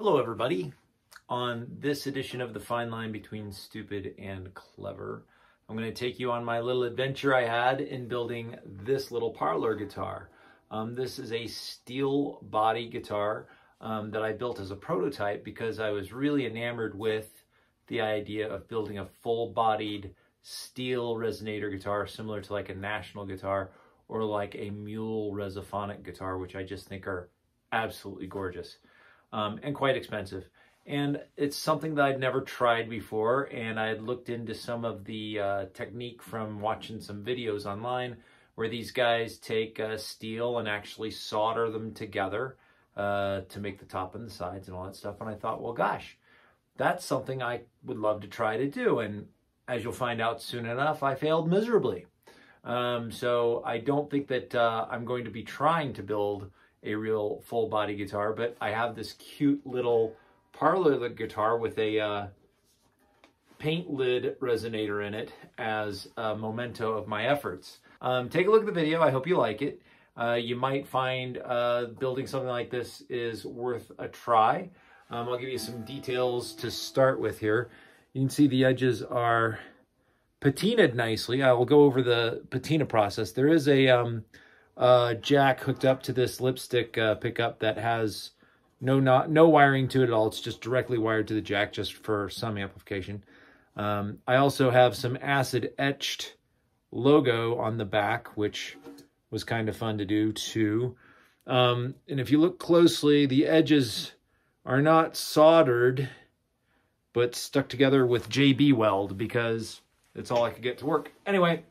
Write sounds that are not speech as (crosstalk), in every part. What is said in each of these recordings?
Hello, everybody. On this edition of The Fine Line Between Stupid and Clever, I'm going to take you on my little adventure I had in building this little parlor guitar. Um, this is a steel body guitar um, that I built as a prototype because I was really enamored with the idea of building a full-bodied steel resonator guitar similar to like a National guitar or like a Mule Resophonic guitar, which I just think are absolutely gorgeous um, and quite expensive. And it's something that I'd never tried before, and I had looked into some of the uh, technique from watching some videos online where these guys take uh, steel and actually solder them together uh, to make the top and the sides and all that stuff. And I thought, well, gosh, that's something I would love to try to do. And as you'll find out soon enough, I failed miserably. Um, so I don't think that uh, I'm going to be trying to build a real full body guitar, but I have this cute little parlor guitar with a uh, paint lid resonator in it as a memento of my efforts. Um, take a look at the video. I hope you like it. Uh, you might find uh, building something like this is worth a try. Um, I'll give you some details to start with here. You can see the edges are patinaed nicely. I will go over the patina process. There is a um, uh, jack hooked up to this lipstick uh, pickup that has no not no wiring to it at all. It's just directly wired to the jack just for some amplification. Um, I also have some acid etched logo on the back, which was kind of fun to do too. Um, and if you look closely, the edges are not soldered, but stuck together with JB Weld because it's all I could get to work. Anyway,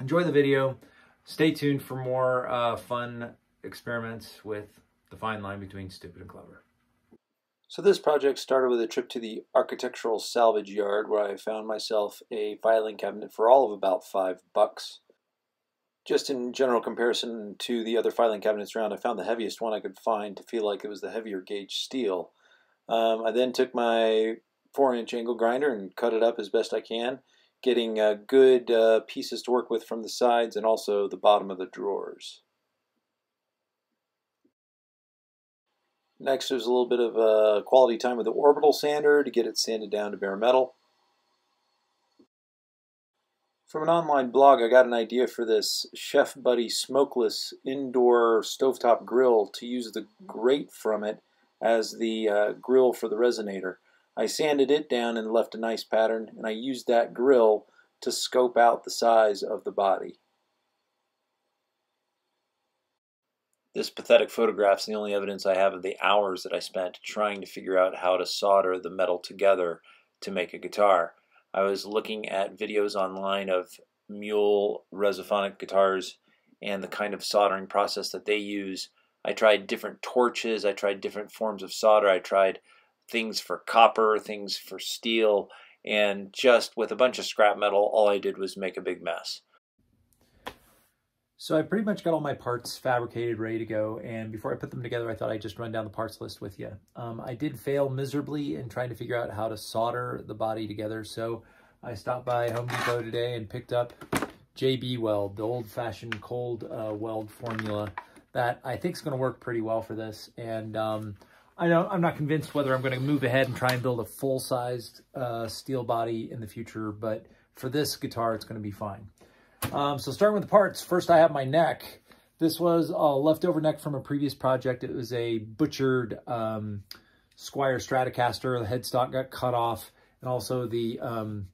enjoy the video. Stay tuned for more uh, fun experiments with the fine line between stupid and clever. So this project started with a trip to the architectural salvage yard where I found myself a filing cabinet for all of about five bucks. Just in general comparison to the other filing cabinets around, I found the heaviest one I could find to feel like it was the heavier gauge steel. Um, I then took my 4-inch angle grinder and cut it up as best I can, getting uh, good uh, pieces to work with from the sides and also the bottom of the drawers. Next, there's a little bit of uh, quality time with the orbital sander to get it sanded down to bare metal. From an online blog, I got an idea for this Chef Buddy smokeless indoor stovetop grill to use the grate from it as the uh, grill for the resonator. I sanded it down and left a nice pattern, and I used that grill to scope out the size of the body. This pathetic photograph is the only evidence I have of the hours that I spent trying to figure out how to solder the metal together to make a guitar. I was looking at videos online of Mule resophonic guitars and the kind of soldering process that they use. I tried different torches, I tried different forms of solder, I tried things for copper, things for steel, and just with a bunch of scrap metal, all I did was make a big mess. So I pretty much got all my parts fabricated, ready to go. And before I put them together, I thought I'd just run down the parts list with you. Um, I did fail miserably in trying to figure out how to solder the body together. So I stopped by Home Depot today and picked up JB Weld, the old-fashioned cold uh, weld formula that I think is going to work pretty well for this. And um, I know I'm not convinced whether I'm going to move ahead and try and build a full-sized uh, steel body in the future, but for this guitar, it's going to be fine. Um, so starting with the parts, first I have my neck. This was a leftover neck from a previous project. It was a butchered um, Squier Stratocaster. The headstock got cut off, and also the um,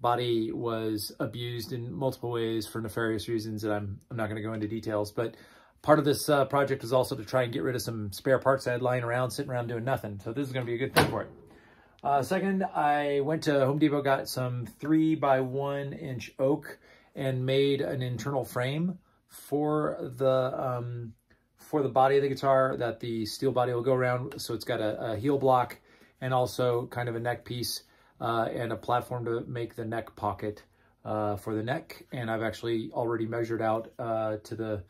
body was abused in multiple ways for nefarious reasons that I'm, I'm not going to go into details. But part of this uh, project was also to try and get rid of some spare parts I had lying around, sitting around doing nothing. So this is going to be a good thing for it. Uh, second, I went to Home Depot, got some three by one inch oak and made an internal frame for the um, for the body of the guitar that the steel body will go around. So it's got a, a heel block and also kind of a neck piece uh, and a platform to make the neck pocket uh, for the neck. And I've actually already measured out uh, to the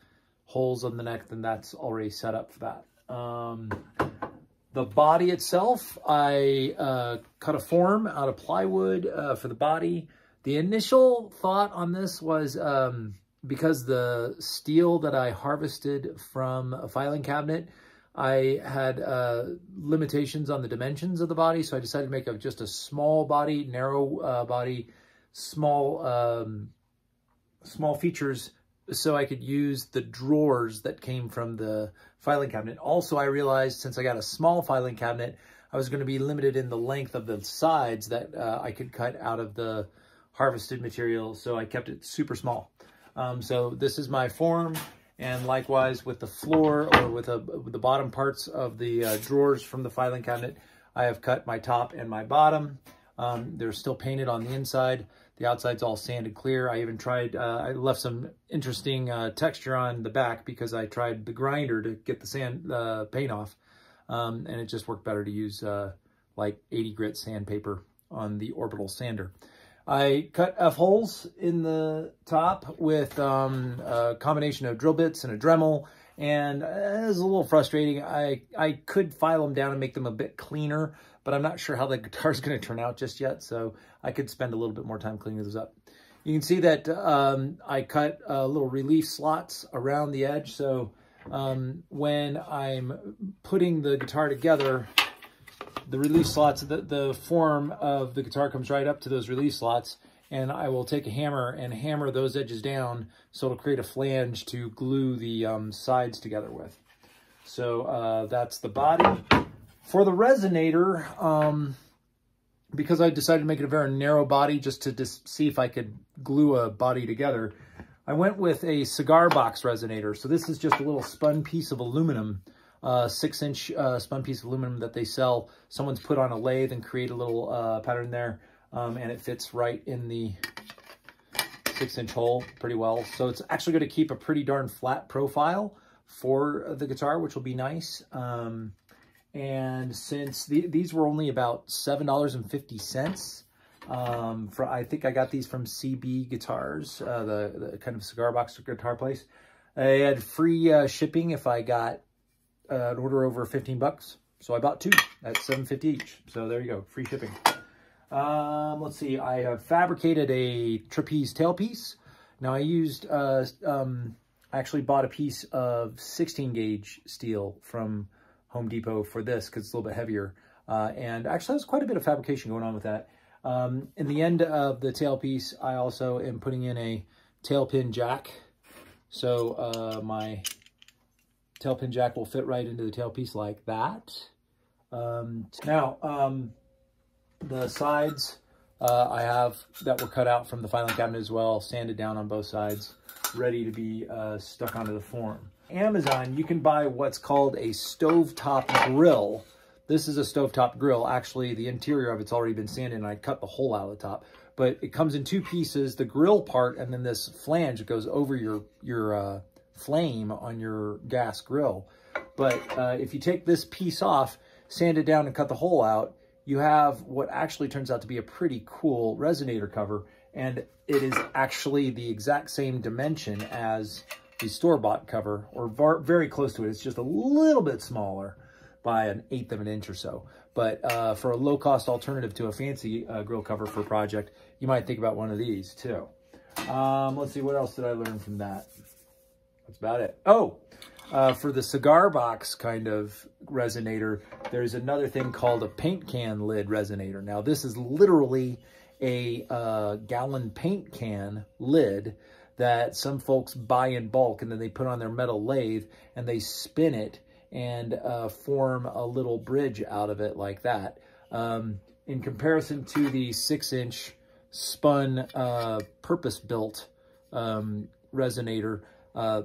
holes on the neck, then that's already set up for that. Um, the body itself, I uh, cut a form out of plywood uh, for the body. The initial thought on this was um, because the steel that I harvested from a filing cabinet I had uh, limitations on the dimensions of the body, so I decided to make a, just a small body, narrow uh, body, small um, small features so I could use the drawers that came from the filing cabinet. Also, I realized since I got a small filing cabinet, I was going to be limited in the length of the sides that uh, I could cut out of the harvested material, so I kept it super small. Um, so this is my form, and likewise with the floor or with, a, with the bottom parts of the uh, drawers from the filing cabinet, I have cut my top and my bottom. Um, they're still painted on the inside. The outside's all sanded clear. I even tried, uh, I left some interesting uh, texture on the back because I tried the grinder to get the sand uh, paint off. Um, and it just worked better to use uh, like 80 grit sandpaper on the orbital sander. I cut F-holes in the top with um, a combination of drill bits and a Dremel, and it was a little frustrating. I, I could file them down and make them a bit cleaner, but I'm not sure how the (laughs) guitar is going to turn out just yet, so I could spend a little bit more time cleaning those up. You can see that um, I cut uh, little relief slots around the edge, so um, when I'm putting the guitar together, the relief slots, the, the form of the guitar comes right up to those relief slots, and I will take a hammer and hammer those edges down so it'll create a flange to glue the um, sides together with. So uh, that's the body. For the resonator, um, because I decided to make it a very narrow body just to see if I could glue a body together, I went with a cigar box resonator. So this is just a little spun piece of aluminum, uh, six inch uh, spun piece of aluminum that they sell. Someone's put on a lathe and create a little uh, pattern there. Um, and it fits right in the six inch hole pretty well. So it's actually going to keep a pretty darn flat profile for the guitar, which will be nice. Um, and since the, these were only about $7.50, um, for, I think I got these from CB Guitars, uh, the, the kind of cigar box guitar place. I had free uh, shipping if I got uh, an order over 15 bucks. So I bought two at 7.50 each. So there you go, free shipping. Um, let's see, I have fabricated a trapeze tailpiece. Now I used, uh, um, I actually bought a piece of 16 gauge steel from Home Depot for this because it's a little bit heavier. Uh, and actually there's quite a bit of fabrication going on with that. Um, in the end of the tailpiece, I also am putting in a tailpin jack. So uh, my tailpin jack will fit right into the tailpiece like that. Um, now, um, the sides uh, I have that were cut out from the filing cabinet as well, sanded down on both sides, ready to be uh, stuck onto the form. Amazon, you can buy what's called a stovetop grill. This is a stovetop grill. Actually, the interior of it's already been sanded and I cut the hole out of the top. But it comes in two pieces, the grill part and then this flange that goes over your, your uh, flame on your gas grill. But uh, if you take this piece off, sand it down and cut the hole out, you have what actually turns out to be a pretty cool resonator cover. And it is actually the exact same dimension as the store-bought cover, or very close to it. It's just a little bit smaller by an eighth of an inch or so. But uh, for a low-cost alternative to a fancy uh, grill cover for a project, you might think about one of these too. Um, let's see, what else did I learn from that? That's about it. Oh, uh, for the cigar box kind of resonator, there's another thing called a paint can lid resonator. Now, this is literally a uh, gallon paint can lid that some folks buy in bulk and then they put on their metal lathe and they spin it and uh, form a little bridge out of it like that. Um, in comparison to the six inch spun uh, purpose-built um, resonator, uh,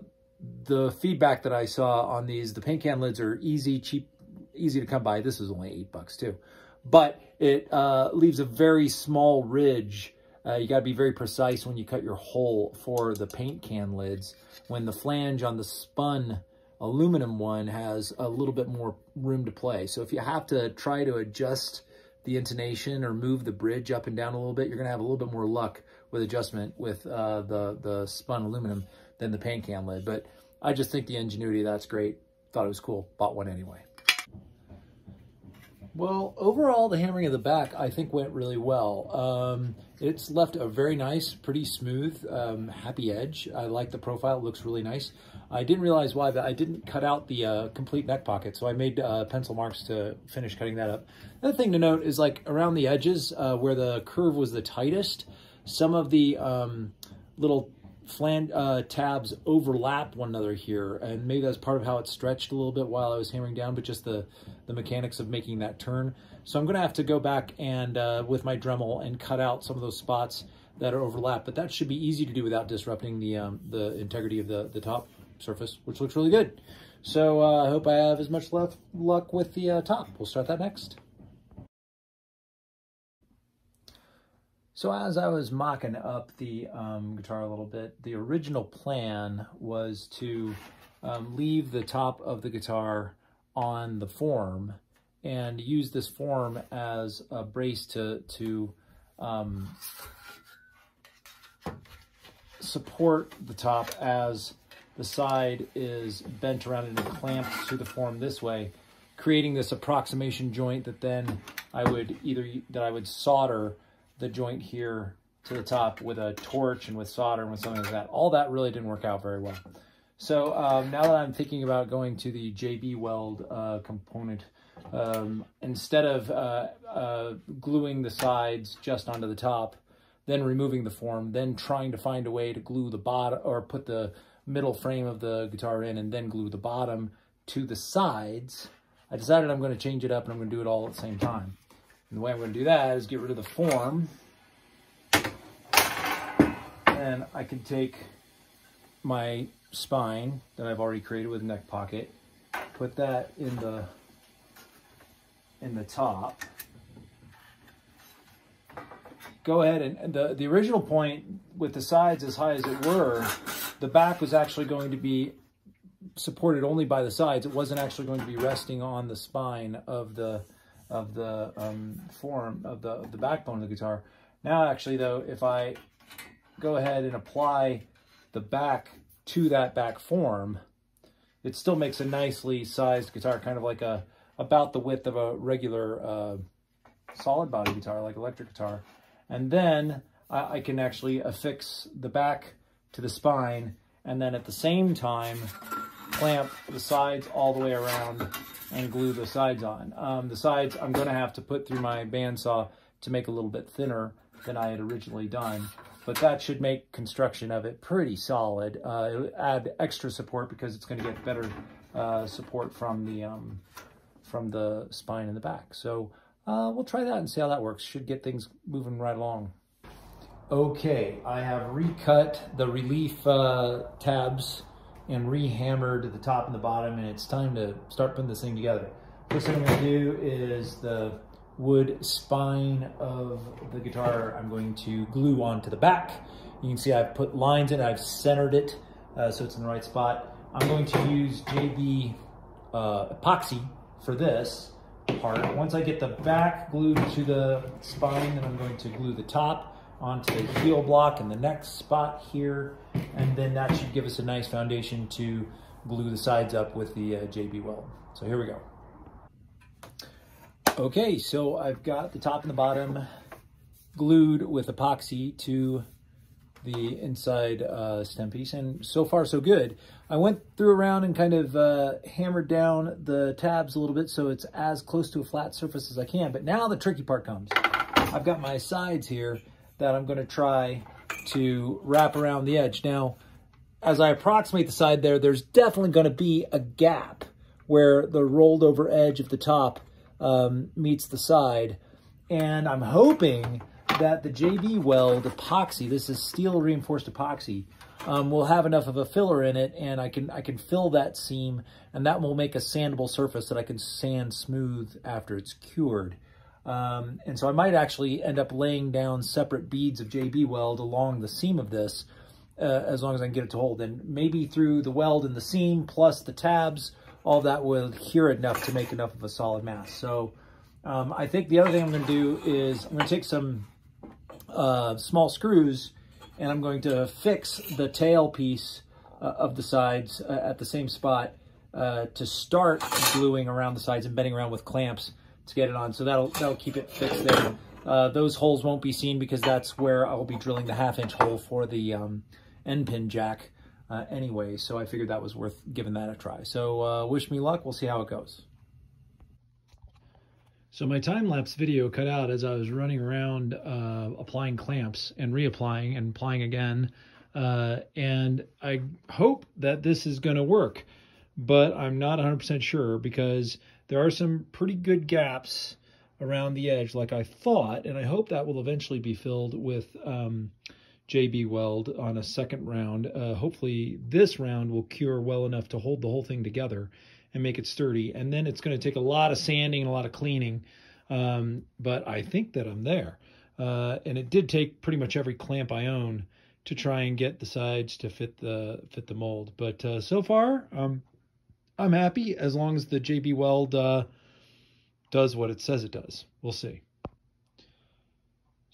the feedback that I saw on these, the paint can lids are easy, cheap, easy to come by. This is only eight bucks too. But it uh, leaves a very small ridge uh, you got to be very precise when you cut your hole for the paint can lids. When the flange on the spun aluminum one has a little bit more room to play. So if you have to try to adjust the intonation or move the bridge up and down a little bit, you're going to have a little bit more luck with adjustment with uh, the, the spun aluminum than the paint can lid. But I just think the ingenuity, that's great. Thought it was cool. Bought one anyway. Well, overall, the hammering of the back, I think, went really well. Um, it's left a very nice, pretty smooth, um, happy edge. I like the profile. It looks really nice. I didn't realize why, but I didn't cut out the uh, complete neck pocket, so I made uh, pencil marks to finish cutting that up. Another thing to note is like around the edges uh, where the curve was the tightest, some of the um, little flan uh, tabs overlap one another here, and maybe that's part of how it stretched a little bit while I was hammering down, but just the, the mechanics of making that turn. So I'm gonna have to go back and uh, with my Dremel and cut out some of those spots that are overlapped, but that should be easy to do without disrupting the, um, the integrity of the, the top surface, which looks really good. So uh, I hope I have as much luck, luck with the uh, top. We'll start that next. So as I was mocking up the um, guitar a little bit, the original plan was to um, leave the top of the guitar on the form and use this form as a brace to, to um, support the top as the side is bent around and clamped to the form this way, creating this approximation joint that then I would either, that I would solder the joint here to the top with a torch and with solder and with something like that. All that really didn't work out very well. So um, now that I'm thinking about going to the JB Weld uh, component, um, instead of uh, uh, gluing the sides just onto the top, then removing the form, then trying to find a way to glue the bottom or put the middle frame of the guitar in and then glue the bottom to the sides, I decided I'm going to change it up and I'm going to do it all at the same time. And the way I'm going to do that is get rid of the form. And I can take my spine that I've already created with neck pocket, put that in the in the top go ahead and the, the original point with the sides as high as it were, the back was actually going to be supported only by the sides. It wasn't actually going to be resting on the spine of the of the um, form of the, of the backbone of the guitar. Now actually though, if I go ahead and apply the back to that back form, it still makes a nicely sized guitar, kind of like a about the width of a regular uh, solid body guitar, like electric guitar. And then I, I can actually affix the back to the spine and then at the same time clamp the sides all the way around and glue the sides on. Um, the sides I'm going to have to put through my bandsaw to make a little bit thinner than I had originally done. But that should make construction of it pretty solid. Uh, add extra support because it's going to get better uh, support from the um, from the spine in the back. So uh, we'll try that and see how that works. Should get things moving right along. Okay, I have recut the relief uh, tabs and rehammered the top and the bottom, and it's time to start putting this thing together. First thing I'm gonna do is the wood spine of the guitar I'm going to glue onto the back. You can see I've put lines in, I've centered it uh, so it's in the right spot. I'm going to use JB uh, epoxy for this part. Once I get the back glued to the spine, then I'm going to glue the top onto the heel block in the next spot here. And then that should give us a nice foundation to glue the sides up with the uh, JB Weld. So here we go. Okay, so I've got the top and the bottom glued with epoxy to the inside uh, stem piece, and so far so good. I went through around and kind of uh, hammered down the tabs a little bit so it's as close to a flat surface as I can, but now the tricky part comes. I've got my sides here that I'm going to try to wrap around the edge. Now, as I approximate the side there, there's definitely going to be a gap where the rolled over edge of the top um, meets the side, and I'm hoping that the JB Weld epoxy, this is steel reinforced epoxy, um, will have enough of a filler in it and I can I can fill that seam and that will make a sandable surface that I can sand smooth after it's cured. Um, and so I might actually end up laying down separate beads of JB Weld along the seam of this uh, as long as I can get it to hold. And maybe through the weld and the seam plus the tabs, all that will adhere enough to make enough of a solid mass. So um, I think the other thing I'm going to do is I'm going to take some uh, small screws and I'm going to fix the tail piece uh, of the sides uh, at the same spot uh, to start gluing around the sides and bending around with clamps to get it on. So that'll, that'll keep it fixed there. Uh, those holes won't be seen because that's where I'll be drilling the half inch hole for the um, end pin jack. Uh, anyway, so I figured that was worth giving that a try. So uh, wish me luck. We'll see how it goes. So my time-lapse video cut out as I was running around uh, applying clamps and reapplying and applying again. Uh, and I hope that this is going to work, but I'm not 100% sure because there are some pretty good gaps around the edge like I thought, and I hope that will eventually be filled with um, JB Weld on a second round. Uh, hopefully this round will cure well enough to hold the whole thing together and make it sturdy. And then it's going to take a lot of sanding and a lot of cleaning. Um, but I think that I'm there. Uh, and it did take pretty much every clamp I own to try and get the sides to fit the fit the mold. But uh, so far, um, I'm happy as long as the JB Weld uh, does what it says it does. We'll see.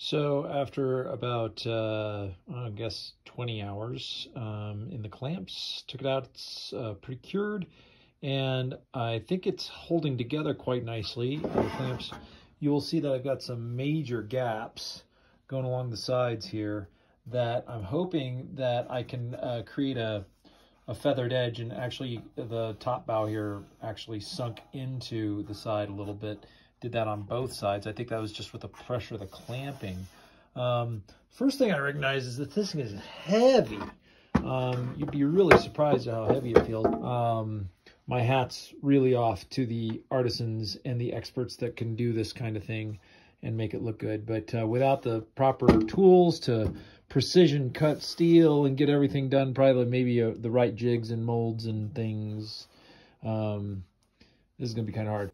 So after about, uh, I guess, 20 hours um, in the clamps, took it out, it's uh, pretty cured, and I think it's holding together quite nicely. The clamps, you will see that I've got some major gaps going along the sides here that I'm hoping that I can uh, create a, a feathered edge and actually the top bow here actually sunk into the side a little bit did that on both sides. I think that was just with the pressure of the clamping. Um, first thing I recognize is that this thing is heavy. Um, you'd be really surprised at how heavy it feels. Um, my hat's really off to the artisans and the experts that can do this kind of thing and make it look good. But uh, without the proper tools to precision cut steel and get everything done, probably maybe uh, the right jigs and molds and things, um, this is going to be kind of hard.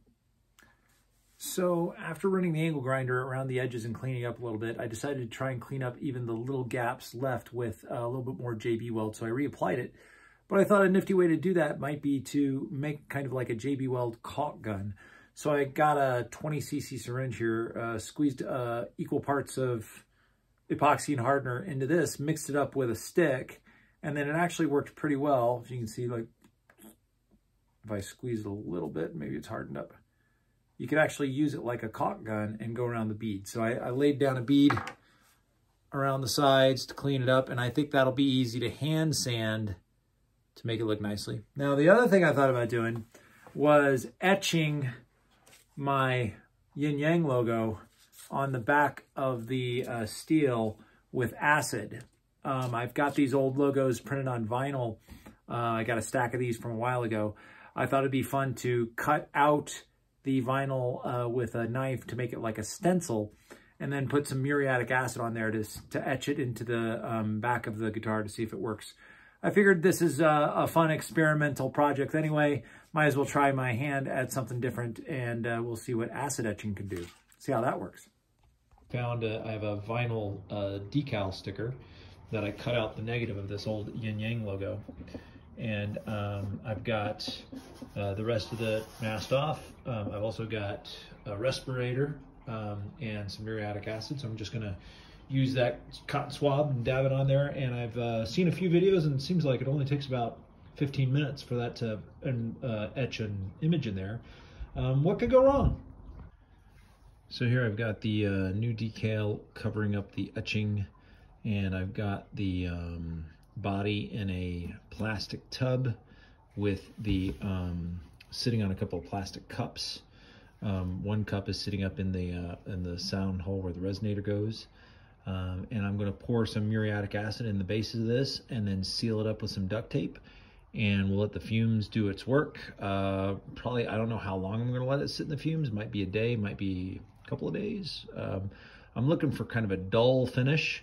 So after running the angle grinder around the edges and cleaning up a little bit, I decided to try and clean up even the little gaps left with a little bit more JB Weld. So I reapplied it. But I thought a nifty way to do that might be to make kind of like a JB Weld caulk gun. So I got a 20 cc syringe here, uh, squeezed uh, equal parts of epoxy and hardener into this, mixed it up with a stick, and then it actually worked pretty well. As you can see, like, if I squeeze it a little bit, maybe it's hardened up you could actually use it like a caulk gun and go around the bead. So I, I laid down a bead around the sides to clean it up, and I think that'll be easy to hand sand to make it look nicely. Now, the other thing I thought about doing was etching my yin yang logo on the back of the uh, steel with acid. Um, I've got these old logos printed on vinyl. Uh, I got a stack of these from a while ago. I thought it'd be fun to cut out the vinyl uh, with a knife to make it like a stencil and then put some muriatic acid on there to, to etch it into the um, back of the guitar to see if it works. I figured this is a, a, fun experimental project anyway. Might as well try my hand at something different and uh, we'll see what acid etching can do. See how that works. Found a, I have a vinyl uh, decal sticker that I cut out the negative of this old yin yang logo and um, I've got uh, the rest of the mask off. Um, I've also got a respirator um, and some muriatic acid, so I'm just gonna use that cotton swab and dab it on there. And I've uh, seen a few videos and it seems like it only takes about 15 minutes for that to uh, etch an image in there. Um, what could go wrong? So here I've got the uh, new decal covering up the etching and I've got the um, body in a plastic tub with the um, sitting on a couple of plastic cups. Um, one cup is sitting up in the uh, in the sound hole where the resonator goes. Um, and I'm going to pour some muriatic acid in the base of this and then seal it up with some duct tape and we'll let the fumes do its work. Uh, probably, I don't know how long I'm going to let it sit in the fumes. Might be a day, might be a couple of days. Um, I'm looking for kind of a dull finish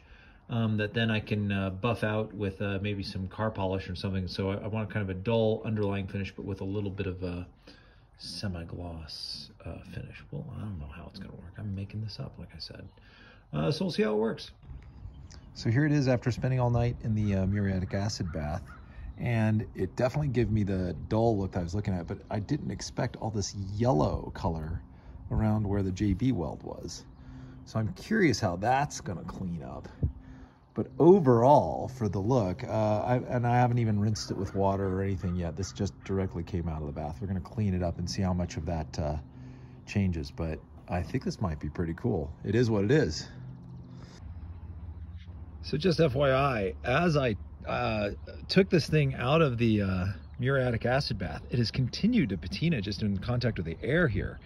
um, that then I can uh, buff out with uh, maybe some car polish or something. So I, I, want kind of a dull underlying finish, but with a little bit of a semi-gloss uh, finish. Well, I don't know how it's going to work. I'm making this up, like I said. Uh, so we'll see how it works. So here it is after spending all night in the uh, muriatic acid bath. And it definitely gave me the dull look that I was looking at, but I didn't expect all this yellow color around where the JB weld was. So I'm curious how that's gonna clean up. But overall, for the look, uh, I, and I haven't even rinsed it with water or anything yet. This just directly came out of the bath. We're gonna clean it up and see how much of that uh, changes. But I think this might be pretty cool. It is what it is. So just FYI, as I uh, took this thing out of the uh, muriatic acid bath, it has continued to patina just in contact with the air here.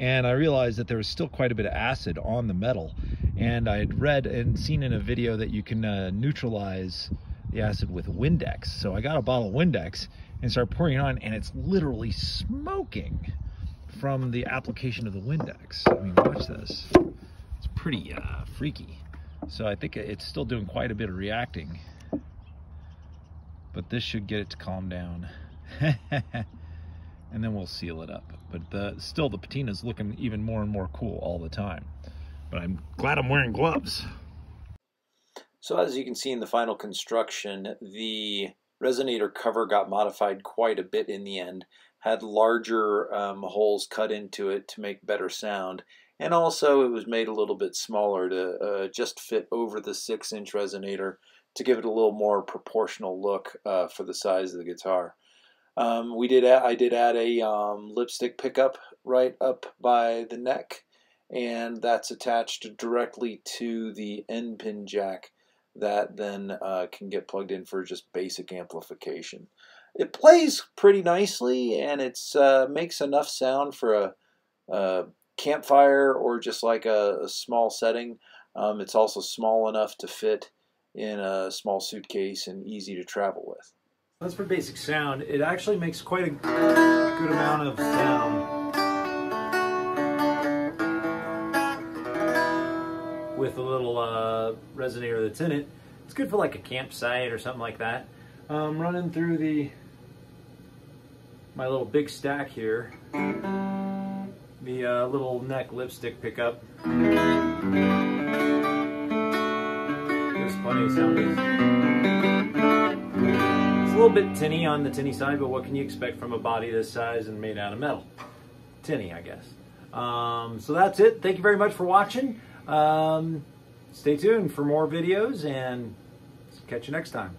And I realized that there was still quite a bit of acid on the metal. And I had read and seen in a video that you can uh, neutralize the acid with Windex. So I got a bottle of Windex and started pouring it on, and it's literally smoking from the application of the Windex. I mean, watch this. It's pretty uh, freaky. So I think it's still doing quite a bit of reacting. But this should get it to calm down. (laughs) and then we'll seal it up. But the, still the patina is looking even more and more cool all the time. But I'm glad I'm wearing gloves. So as you can see in the final construction, the resonator cover got modified quite a bit in the end, had larger um, holes cut into it to make better sound, and also it was made a little bit smaller to uh, just fit over the 6 inch resonator to give it a little more proportional look uh, for the size of the guitar. Um, we did. I did add a um, lipstick pickup right up by the neck, and that's attached directly to the end pin jack that then uh, can get plugged in for just basic amplification. It plays pretty nicely, and it uh, makes enough sound for a, a campfire or just like a, a small setting. Um, it's also small enough to fit in a small suitcase and easy to travel with. That's for basic sound. It actually makes quite a good amount of sound. With a little uh, resonator that's in it. It's good for like a campsite or something like that. Um, running through the my little big stack here. The uh, little neck lipstick pickup. There's plenty of sound little bit tinny on the tinny side, but what can you expect from a body this size and made out of metal? Tinny, I guess. Um, so that's it. Thank you very much for watching. Um, stay tuned for more videos and catch you next time.